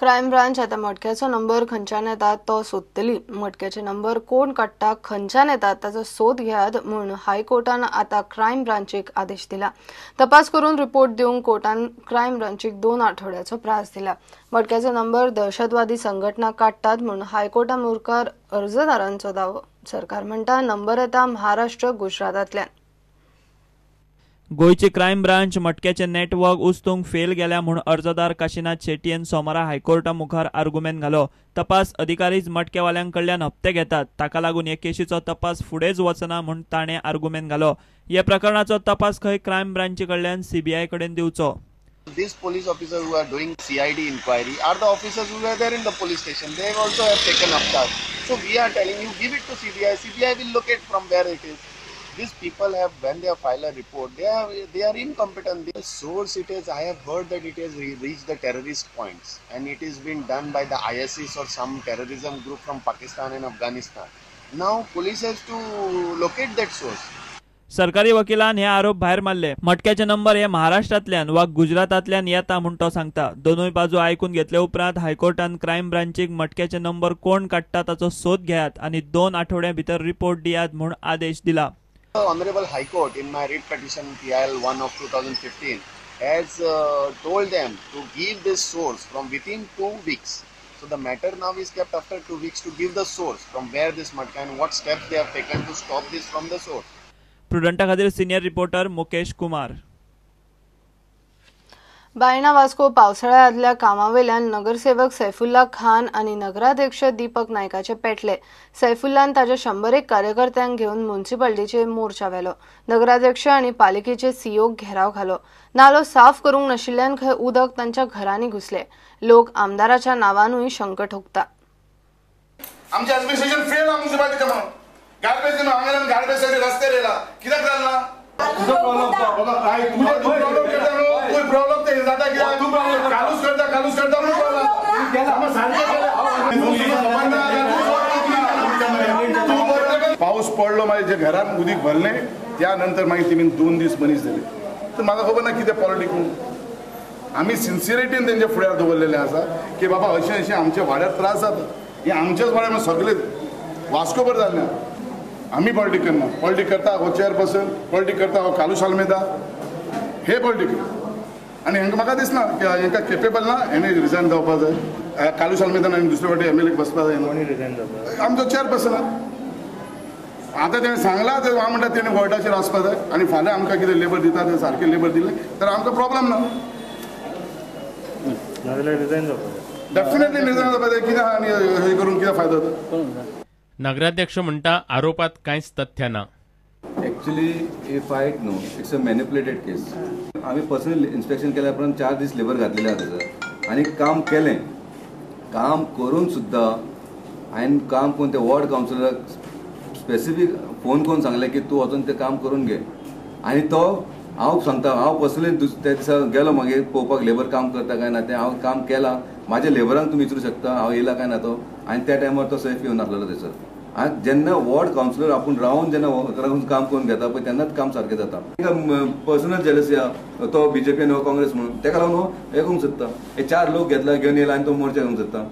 Crime branch आतां मटक्याचो number खंयच्यान येता तो सोदतली मटक्याचे नंबर कोण काडटा खंयच्यान येतात ताचो सोद घेयात म्हूण हायकोर्टान आतां क्रायम ब्रांचीक आदेश दिला. तपास करून रिपोर्ट दिवंक कोर्टान क्रायम ब्रांचीक दोन आठवड्याचो प्रास दिला. मटक्याचो नंबर दहशतवादी संघटना काडटात म्हूण हायकोर्टा मुखार अर्जदारांचो दावो. सरकार म्हणटा नंबर येता महाराष्ट्र गुजरातांतल्यान गोयची क्रायम ब्रांच मटक्याचे नेटवर्क उस्तूंक फेल गेल्या म्हूण अर्जदार काशीनाथ शेटयेन सोमारा हायकोर्टा मुखार आर्ग्युमेंट घालो तपास अधिकारीच मटकेवाल्यांकडल्यान कडल्यान हप्ते घेतात ताका लागून हे केशीचो तपास फुडेंच वचना म्हूण ताणें आर्ग्युमेंट घालो ह्या प्रकरणाचो तपास खंय क्रायम ब्रांची कडल्यान सीबीआय कडेन दिवचो These police officers who are doing CID inquiry are the officers who were there in the police station. They also have taken up charge. So we are telling you, give it to CBI. CBI will locate from where it is. These people have when they file a report they are they are incompetent the source it is i have heard that it has reached the terrorist points and it is been done by the isis or some terrorism group from pakistan and afghanistan now police has to locate that source सरकारी वकिलान हे आरोप भायर मारले मटक्याचे number हे महाराष्ट्रातल्यान वा गुजरातातल्यान येता म्हूण तो सांगता दोनूय बाजू आयकून घेतले उपरांत हायकोर्टान क्रायम ब्रांचीक मटक्याचे नंबर कोण काडटा ताचो सोद घेयात आनी दोन आठवड्यां भितर रिपोर्ट दियात म्हूण आदेश दिला Honorable High Court in my writ petition PIL 1 of 2015 has uh, told them to give this source from within two weeks. So the matter now is kept after two weeks to give the source from where this mud and what steps they have taken to stop this from the source. Prudenta Khadir senior reporter Mukesh Kumar. Baina Vasco पावसाळ्या आदल्या कामावेल्यान नगरसेवक सैफुल्ला खान आणि नगराध्यक्ष दीपक नायकाचे पेटले. सैफुल्लान ताच्या शंभर एक कार्यकर्त्यांक घेऊन म्युन्सिपाल्टीचे मोर्चा व्हेलो. नगराध्यक्ष आणि पालिकेचे सीओ घेराव घालो. नालो साफ करूंक नाशिल्ल्यान खंय उदक तांच्या घरांनी घुसले. लोक आमदाराच्या नावानूय शंक ठोकता आमचे ऍडमिनिस्ट्रेशन फेल हा म्युन्सिपाल्टीच्या म्हणून. गार्बेज हांगा गार्बेज रस्ते रेला. कित्याक जालना पाऊस पडलो मागीर जे घरान उदीक भरले त्या नंतर मागीर तेमी दोन दीस मनीस दिले. तर म्हाका खबर ना कितें पॉलिटीक म्हणून आमी सिन्सिरिटीन तेंच्या फुड्यार दवरलेले आसा की बाबा अशें अशें आमच्या वाड्यार त्रास जाता हे आमच्याच वाड्यार सगळे वास्कोभर जाल्ले आमी पॉलिटीक करना पॉलिटीक करता हो चेअरपर्सन पॉलिटीक करता हो कालू सालमेदा हे पॉलिटीक आनी हांकां म्हाका दिसना की हांकां केपेबल ना हेणे रिजायन जावपा जाय कालू सालमेदान आनी दुसरे फावटी एम एल ए बसपा जाय आमचो चेअरपर्सन आतां तेणें सांगलां ते हांव म्हणटा तेणें वॉर्डाचेर वचपा जाय आनी फाल्यां आमकां कितें लेबर दिता ते सारकें लेबर दिलें. तर आमकां प्रॉब्लेम ना? डेफिनेटली रिजायन जावपा जाय कितें आनी हे करून कितें फायदो जाता नगराध्यक्ष म्हणटा आरोपात कांयच तथ्य ना. Actually if I know it's a manipulated case आम्ही पर्सनल इन्स्पेक्शन केल्या उपरांत चार दीस लेबर घातलेले आसा त्याचं आनी काम केलें. काम करून सुद्दां हांवें काम करून ते वॉर्ड कावन्सिलराक स्पेसिफीक फोन करून सांगलें की तूं वचून तें काम करून घे. आनी तो हांव सांगता हांव पर्सनली दुस त्या दिसा गेलो मागीर पळोवपाक लेबर काम करता काय ना तें हांव काम केलां. म्हाज्या लेबरांक तुमी विचारूं शकता हांव येयला काय ना तो. आनी त्या टायमार तो सेफ येवन आसलेलो थंयसर जेन्ना वॉर्ड कावन्सिलर आपूण रावन जेन्ना रावन काम करून घेता पळय तेन्नाच काम सारकें जाता पर्सनल जेलसिया तो बीजेपीन हो काँग्रेस म्हणून. तेका लागून हे करूंक सोदता हे चार लोक घेतला घेवन येयला आनी तो मोर्चा घेवंक सोदता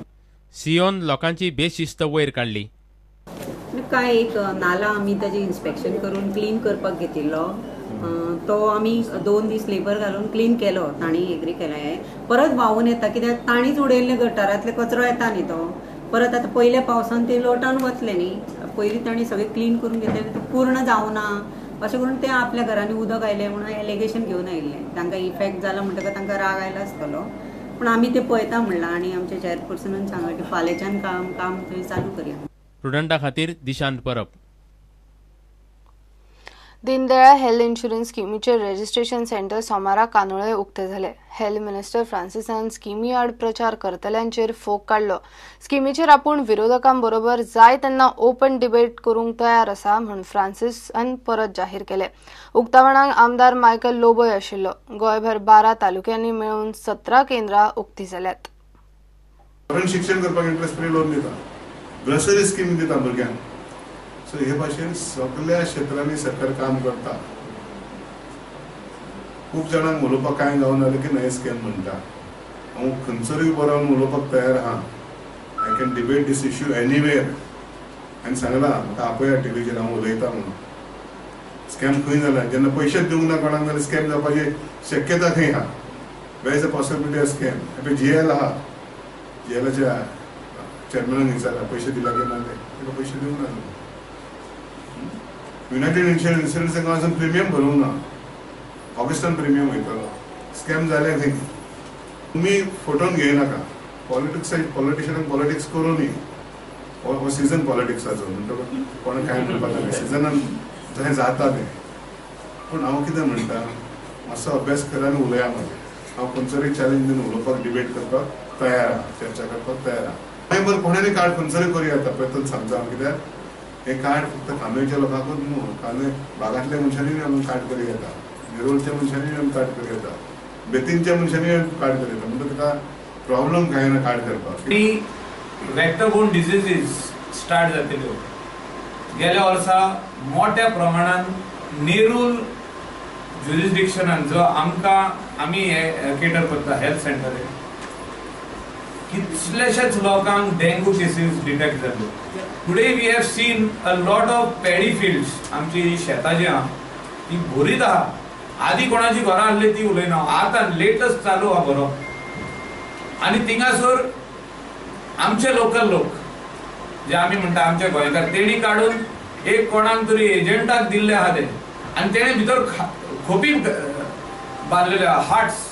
सियोन लोकांची बेशिस्त वयर काडली काय एक नाला आम्ही त्याचे इन्स्पेक्शन करून क्लीन करपाक घेतिल्लो. तो आम्ही दोन दीस लेबर घालून क्लीन केलो ताणी एग्री केला परत व्हांवून येता कित्याक? ताणीच उडयल्ले गटारांतले कचरो येता न्ही तो. परत आता पहिल्या पावसान ते लोटान वतले न्ही पयलीं तांणी सगळें क्लीन करून घेतले ते पूर्ण जावना अशें करून ते आपल्या घरांनी उदक आयलें म्हणून एलिगेशन घेवन आयिल्लें तांकां इफेक्ट जाला म्हणटकच तांकां राग आयला आसतलो पूण आमी ते पळयता म्हणलां आनी आमच्या चेअरपर्सनान सांगलें की फाल्यांच्यान काम काम थंय चालू करया. स्टुडंटा खातीर दिशांत परब. दीनदयाळ हेल्थ इन्शुरन्स स्किमीचे रजिस्ट्रेशन सेंटर सोमारा कानोळे उक्ते झाले. हेल्थ मिनिस्टर फ्रांसिसान स्किमी आड प्रचार करतल्यांचेर फोग काडलो स्किमीचेर आपूण विरोधकांबरोबर जाय तेन्ना ओपन डिबेट करूंक तयार आसा म्हूण फ्रांसिसान परत जाहीर केले. उक्तावणाक आमदार मायकल लोबोय आशिल्लो. गोंयभर बारा तालुक्यांनी मेळून सतरा केंद्रां उक्ती जाल्यात. शिक्षण करपाक इंट्रस्ट फ्री लोन दिता. ग्रोसरी स्कीम दिता भुरग्यांक. सो हे भाशेन सगळ्या क्षेत्रांनी सरकार काम करता. खूप जाणांक उलोवपाक कांय गावना की नये स्कॅम म्हणटा हांव खंयसरूय बरोवन उलोवपाक तयार आहा I can debate this issue anywhere हांवें सांगलां म्हाका आपया टिवीचेर हांव उलयतां म्हणून. स्कॅम खंय जाला? जेन्ना पयशेच दिवंक ना कोणाक जाल्यार स्कॅम जावपाची शक्यता खंय आहा where is a possibility of scam एपय G L आहा जी एलाच्या चेअरमॅनान विचारला पयशे दिला की ना ते? ताका पयशे दिवंक ना युनायटेड इन्शुरन्स तांकां अजून प्रिमियम भरूंक ना. ऑगस्टान प्रिमियम वयतलो स्कॅम जाले खंय तुमी फटोवन घेयनाका पॉलिटिक्स पॉलिटिशियनाक पॉलिटिक्स करूनय हो सिजन पॉलिटिक्साचो म्हणटकच कोणा काय म्हणपाक जाय सिजनान जशें जाता तें. पूण हांव कितें म्हणटा मातसो अभ्यास करा आनी उलया मागीर हांव खंयसरूय चॅलेंज दिवन उलोवपाक डिबेट करपाक तयार आहा चर्चा करपाक तयार आहा मागीर बरं कोणेंय कार्ड खंयसरूय करूं येता पळय सांगता हांव कित्याक हे कार्ड फक्त कामेच्या लोकांकूच न्हू कामे भागांतल्या मनशांनी आमी कार्ड करूं येता निरोलच्या मनशांनी आमी कार्ड करूं येता बेतीनच्या मनशांनी कार्ड करूं येता म्हणटा तुका प्रॉब्लम काय ना कार्ड करपाक आणि वेक्टरबोर्न डिझिजीस स्टार्ट जातल्यो गेल्या वर्सा मोठ्या प्रमाणान नेरूल ज्युरिस्डिक्शनान जो आमकां आमी केटर करता हेल्थ सेंटर कितलेशेच लोकांक डेंगू केसीस डिटेक्ट जाल्यो today we have seen a lot of paddy fields आमची शेतां जी आहा ती भरीत आहा. आदी कोणाची घरां आसली ती उलयना आतां लेटस्ट चालू आहा बरो. आनी थिंगासोर आमचे लोकल लोक जे आमी म्हणटा आमचे गोंयकार तेणी काडून एक कोणाक तरी एजंटाक दिल्ले आहा ते. आनी तेणे भितर खोपीन बांदलेले huts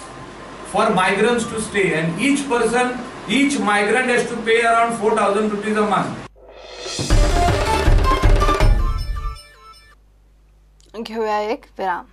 for migrants to stay and each person each migrant has to pay around four thousand rupees a month هوايك برام